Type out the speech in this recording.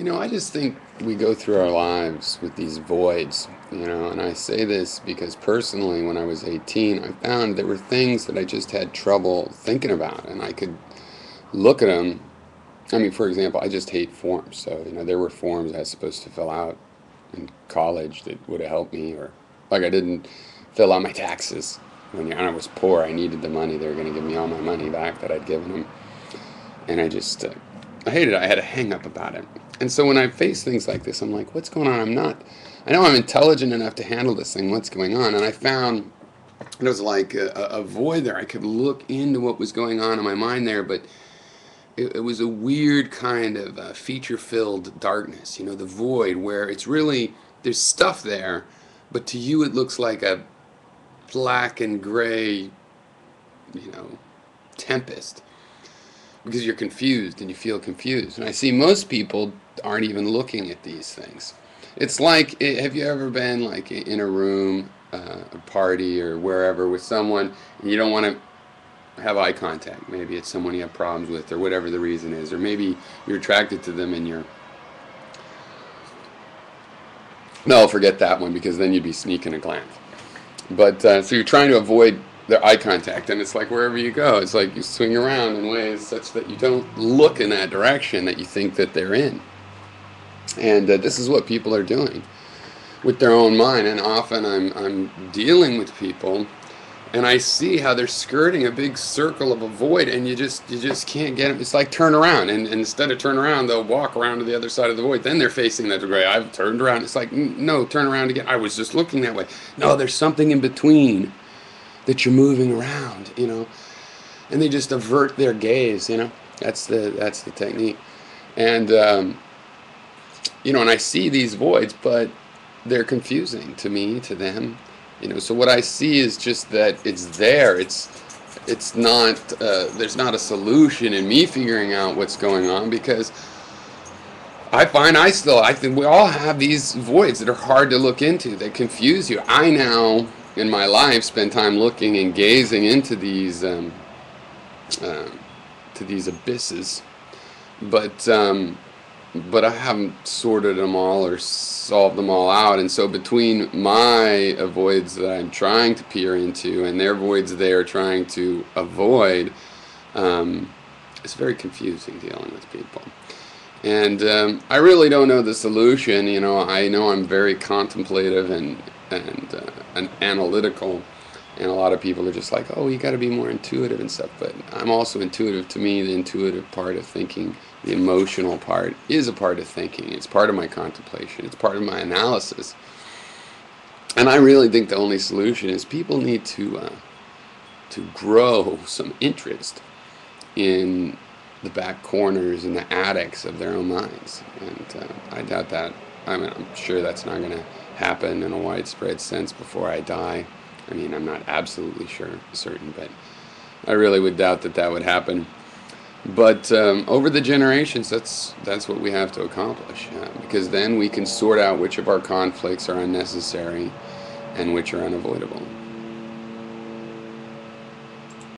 You know, I just think we go through our lives with these voids, you know, and I say this because personally, when I was 18, I found there were things that I just had trouble thinking about, and I could look at them. I mean, for example, I just hate forms. So, you know, there were forms I was supposed to fill out in college that would have helped me, or like I didn't fill out my taxes when I was poor. I needed the money. They were going to give me all my money back that I'd given them. And I just, uh, I hated it. I had a hang up about it. And so when I face things like this, I'm like, what's going on? I'm not, I know I'm intelligent enough to handle this thing. What's going on? And I found it was like a, a void there. I could look into what was going on in my mind there, but it, it was a weird kind of uh, feature filled darkness, you know, the void where it's really, there's stuff there, but to you it looks like a black and gray, you know, tempest because you're confused and you feel confused. And I see most people aren't even looking at these things. It's like, have you ever been like in a room, uh, a party or wherever with someone, and you don't want to have eye contact? Maybe it's someone you have problems with, or whatever the reason is, or maybe you're attracted to them and you're. No, forget that one because then you'd be sneaking a glance. But uh, so you're trying to avoid their eye contact, and it's like wherever you go, it's like you swing around in ways such that you don't look in that direction that you think that they're in. And uh, this is what people are doing with their own mind. And often I'm I'm dealing with people, and I see how they're skirting a big circle of a void, and you just you just can't get them. It's like turn around, and, and instead of turn around, they'll walk around to the other side of the void. Then they're facing that way. I've turned around. It's like no, turn around again. I was just looking that way. No, there's something in between that you're moving around, you know, and they just avert their gaze, you know. That's the that's the technique, and um, you know, and I see these voids, but they're confusing to me, to them, you know. So what I see is just that it's there. It's it's not uh, there's not a solution in me figuring out what's going on because I find I still I think we all have these voids that are hard to look into that confuse you. I now in my life spend time looking and gazing into these um, uh, to these abysses, but um, but I haven't sorted them all or solved them all out. And so between my voids that I'm trying to peer into and their voids they are trying to avoid, um, it's very confusing dealing with people. And um, I really don't know the solution. You know, I know I'm very contemplative and and, uh, and analytical. And a lot of people are just like, oh, you got to be more intuitive and stuff. But I'm also intuitive. To me, the intuitive part of thinking, the emotional part, is a part of thinking. It's part of my contemplation. It's part of my analysis. And I really think the only solution is people need to uh, to grow some interest in the back corners and the attics of their own minds. And uh, I doubt that. I mean, I'm sure that's not going to happen in a widespread sense before I die. I mean, I'm not absolutely sure, certain, but I really would doubt that that would happen. But um, over the generations, that's that's what we have to accomplish, uh, because then we can sort out which of our conflicts are unnecessary and which are unavoidable.